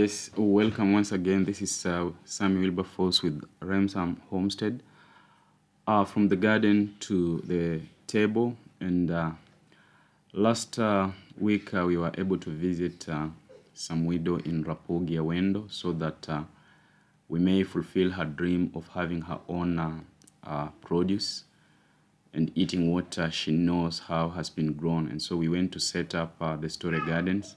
Yes, welcome once again. This is uh, Sammy Wilberforce with Remsam Homestead. Uh, from the garden to the table, and uh, last uh, week uh, we were able to visit uh, some widow in Rapogi Awendo so that uh, we may fulfill her dream of having her own produce and eating what she knows how has been grown. And so we went to set up the storey gardens.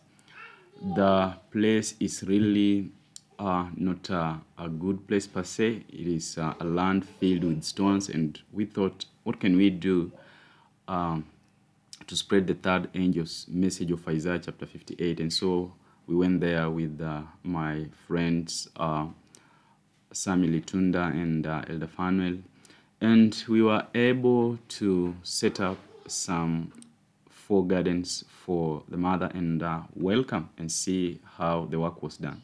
The place is really uh, not a, a good place per se. It is uh, a land filled with stones, and we thought, what can we do um, to spread the third angel's message of Isaiah chapter 58? And so we went there with uh, my friends uh, Sami Litunda and uh, Elder Fanuel, and we were able to set up some four gardens for the mother and uh, welcome and see how the work was done.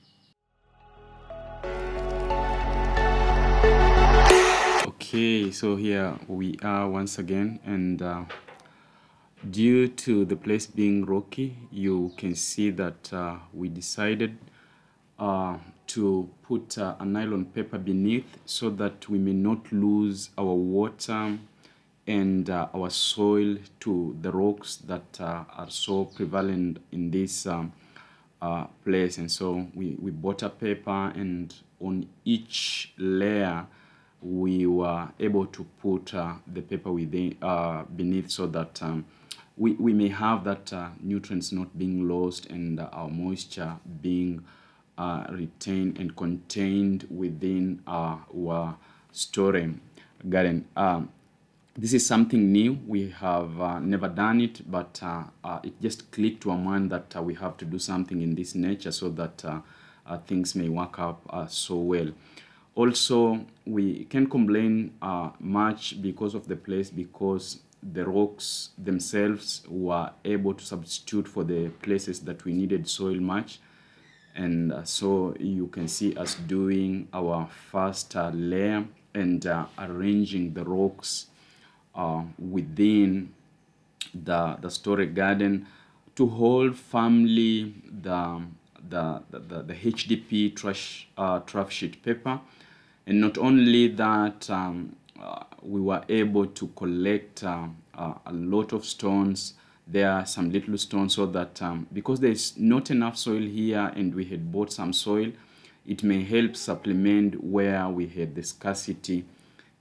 Okay, so here we are once again, and uh, due to the place being rocky, you can see that uh, we decided uh, to put uh, a nylon paper beneath so that we may not lose our water and uh, our soil to the rocks that uh, are so prevalent in this um, uh, place. And so we, we bought a paper, and on each layer, we were able to put uh, the paper within uh, beneath so that um, we, we may have that uh, nutrients not being lost and our moisture being retained and contained within uh, our storing garden. Um, this is something new. We have uh, never done it, but uh, uh, it just clicked to our mind that uh, we have to do something in this nature so that uh, uh, things may work out so well. Also, we can't complain much because of the place because the rocks themselves were able to substitute for the places that we needed soil much and so you can see us doing our first layer and arranging the rocks uh, within the the storage garden to hold firmly the the the, the, the HDP trash uh, trash sheet paper. And not only that um, uh, we were able to collect uh, uh, a lot of stones. There are some little stones so that um, because there's not enough soil here and we had bought some soil it may help supplement where we had the scarcity.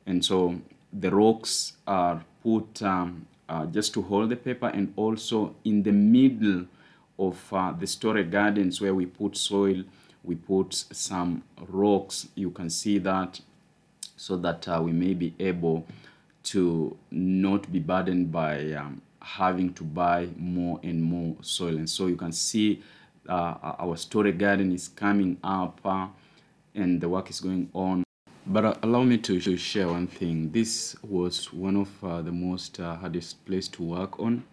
And so the rocks are put um, uh, just to hold the paper and also in the middle of uh, the storage gardens where we put soil we put some rocks you can see that so that uh, we may be able to not be burdened by um, having to buy more and more soil. And so you can see uh, our storage garden is coming up uh, and the work is going on. But uh, allow me to, to share one thing. This was one of uh, the most uh, hardest place to work on.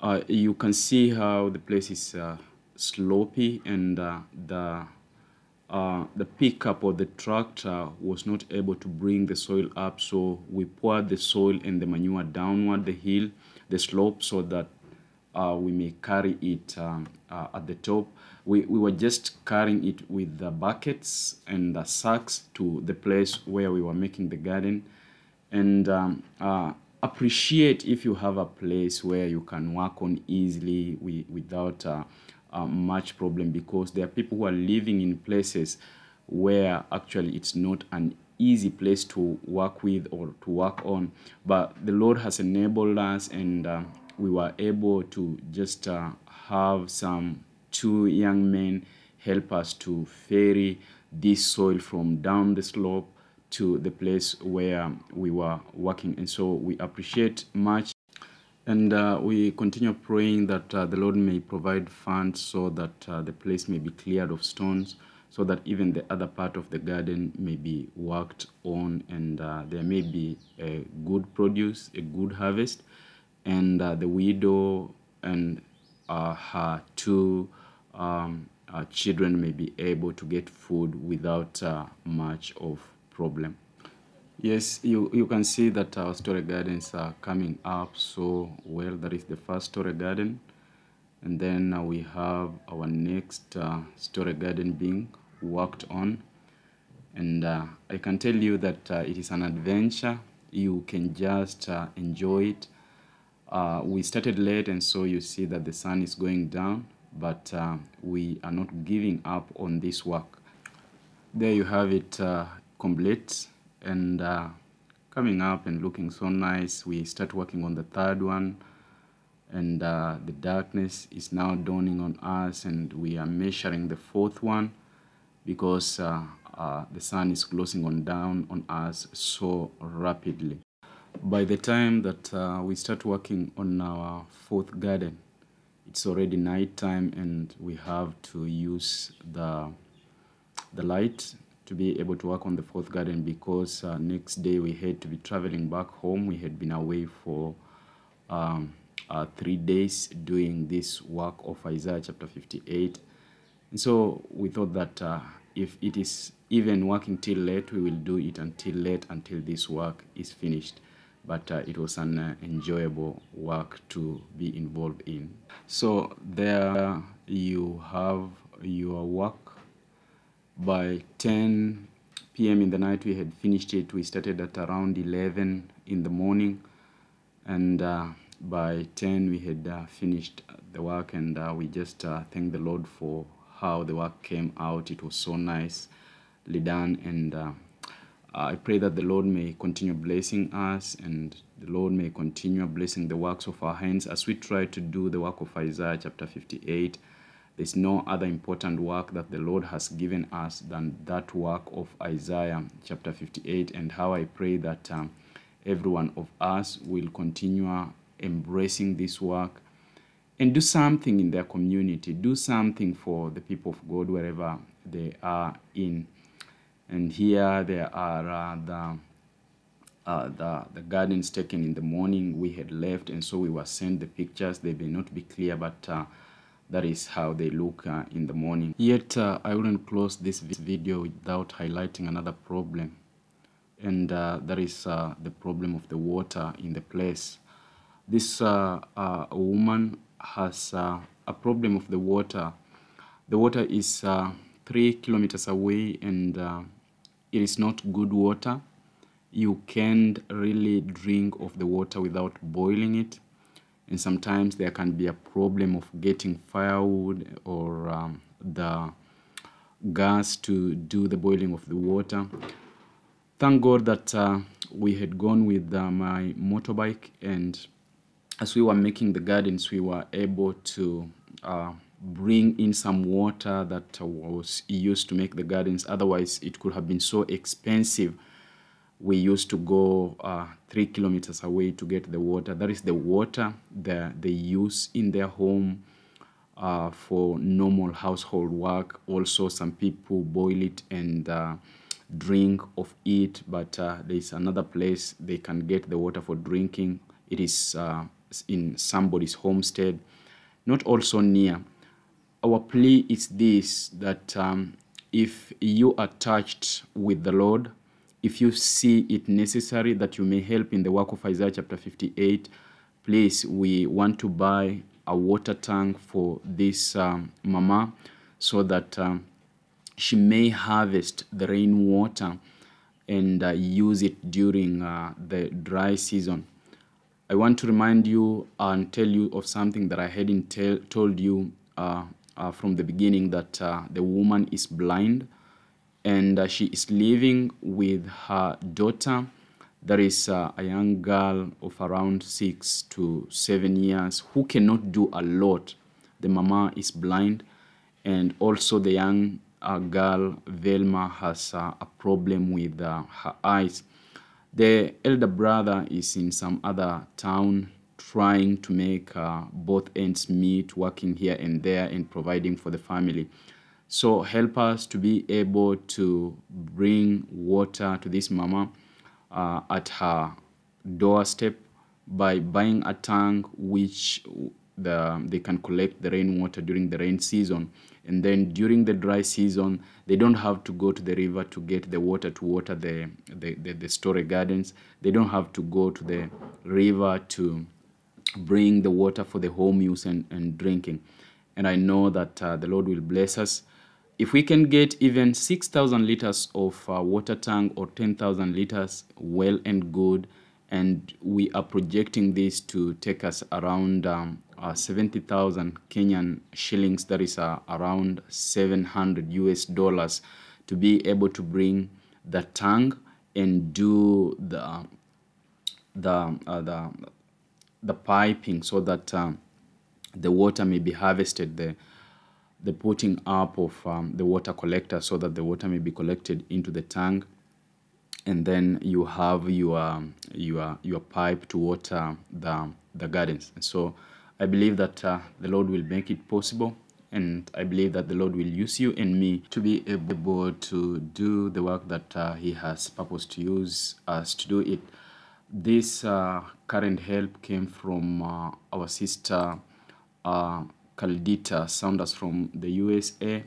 Uh, you can see how the place is uh, slopey and uh, the the pickup or the tractor was not able to bring the soil up so we poured the soil and the manure downward the hill the slope so that we may carry it um, at the top we, we were just carrying it with the buckets and the sacks to the place where we were making the garden. And um, uh, appreciate if you have a place where you can work on easily wi- without uh, uh, much problem because there are people who are living in places where actually it's not an easy place to work with or to work on. But the lord has enabled us and uh, we were able to just uh, have some two young men help us to ferry this soil from down the slope to the place where we were working. And so we appreciate much. And uh, we continue praying that uh, the Lord may provide funds so that uh, the place may be cleared of stones, so that even the other part of the garden may be worked on and uh, there may be a good produce, a good harvest, and uh, the widow and uh, her two um, uh, children may be able to get food without uh, much of problem. Yes, you, you can see that our storey gardens are coming up so well. That is the first storey garden. and then uh, we have our next uh, storey garden being worked on and uh, I can tell you that uh, it is an adventure you can just enjoy it we started late and so you see that the sun is going down but uh, we are not giving up on this work. There you have it uh, complete and uh, coming up and looking so nice. We start working on the third one and uh, the darkness is now dawning on us and we are measuring the fourth one because uh, uh, the sun is closing on down on us so rapidly. By the time that we start working on our fourth garden it's already night time and we have to use the the light to be able to work on the fourth garden because uh, next day we had to be traveling back home. We had been away for um, uh, three days doing this work of isaiah chapter 58 and so we thought that uh, if it is even working till late we will do it until late until this work is finished but uh, it was an uh, enjoyable work to be involved in. So there you have your work. By 10 p.m. in the night, we had finished it. We started at around 11 in the morning, and uh, by 10 we had uh, finished the work, and uh, we just uh, thank the Lord for how the work came out. It was so nicely done, and I pray that the Lord may continue blessing us and the Lord may continue blessing the works of our hands as we try to do the work of Isaiah chapter 58. There's no other important work that the Lord has given us than that work of Isaiah chapter 58, and how I pray that um, every one of us will continue embracing this work and do something in their community, do something for the people of God wherever they are in and here there are the uh, the the gardens taken in the morning we had left and so we were sent the pictures. They may not be clear but uh, that is how they look uh, in the morning. Yet uh, i wouldn't close this video without highlighting another problem. And uh, that is uh, the problem of the water in the place. This woman has a problem of the water. The water is three kilometers away and it is not good water. You can't really drink of the water without boiling it. And sometimes there can be a problem of getting firewood or um, the gas to do the boiling of the water. Thank god that uh, we had gone with uh, my motorbike and as we were making the gardens we were able to uh, bring in some water that was used to make the gardens. Otherwise, it could have been so expensive. We used to go uh, three kilometers away to get the water. That is the water that they use in their home uh, for normal household work. Also, some people boil it and uh, drink of it, but uh, there is another place they can get the water for drinking. It is uh, in somebody's homestead, not also near our plea is this that um, if you are touched with the Lord, if you see it necessary that you may help in the work of Isaiah chapter 58, please, we want to buy a water tank for this um, mama so that um, she may harvest the rainwater and uh, use it during uh, the dry season. I want to remind you and tell you of something that I hadn't told you uh, uh, from the beginning that uh, the woman is blind and uh, she is living with her daughter. There is uh, a young girl of around six to seven years who cannot do a lot. The mama is blind, and also the young uh, girl, Velma, has a problem with her eyes. The elder brother is in some other town trying to make uh, both ends meet, working here and there, and providing for the family. So help us to be able to bring water to this mama uh, at her doorstep by buying a tank which the, they can collect the rainwater during the rain season. And then during the dry season, they don't have to go to the river to get the water to water the, the, the, the storey gardens. They don't have to go to the river to bring the water for the home use and, and drinking. And I know that uh, the Lord will bless us. If we can get even 6,000 liters of uh, water tank or 10,000 liters, well and good. And we are projecting this to take us around um, uh, 70,000 Kenyan shillings, that is uh, around 700 US dollars, to be able to bring the tank and do the the uh, the the piping so that um, the water may be harvested the the putting up of um, the water collector so that the water may be collected into the tank. And then you have your your your pipe to water the the gardens. And so i believe that uh, the lord will make it possible. And i believe that the lord will use you and me to be able to do the work that uh, he has purposed to use us to do it this uh, current help came from uh, our sister uh, Caldita, Saunders from the USA.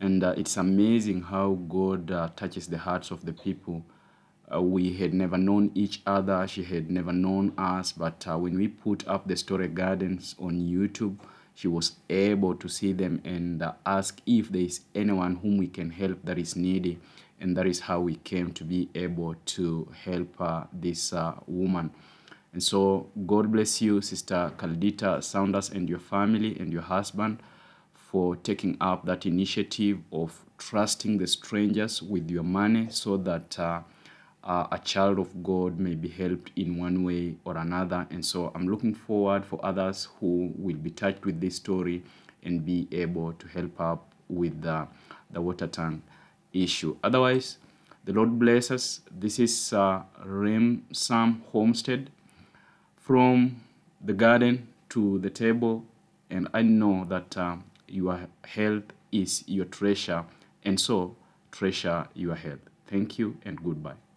And uh, it's amazing how God uh, touches the hearts of the people. Uh, we had never known each other, she had never known us, but when we put up the storey gardens on YouTube, she was able to see them and ask if there is anyone whom we can help that is needy and that is how we came to be able to help uh, this uh, woman and so god bless you sister caldita saunders and your family and your husband for taking up that initiative of trusting the strangers with your money so that uh, uh, a child of God may be helped in one way or another. And so I'm looking forward for others who will be touched with this story and be able to help up with the, the water tank issue. Otherwise, the Lord bless us. This is uh, Rem Sam Homestead from the garden to the table. And I know that uh, your health is your treasure. And so treasure your health. Thank you and goodbye.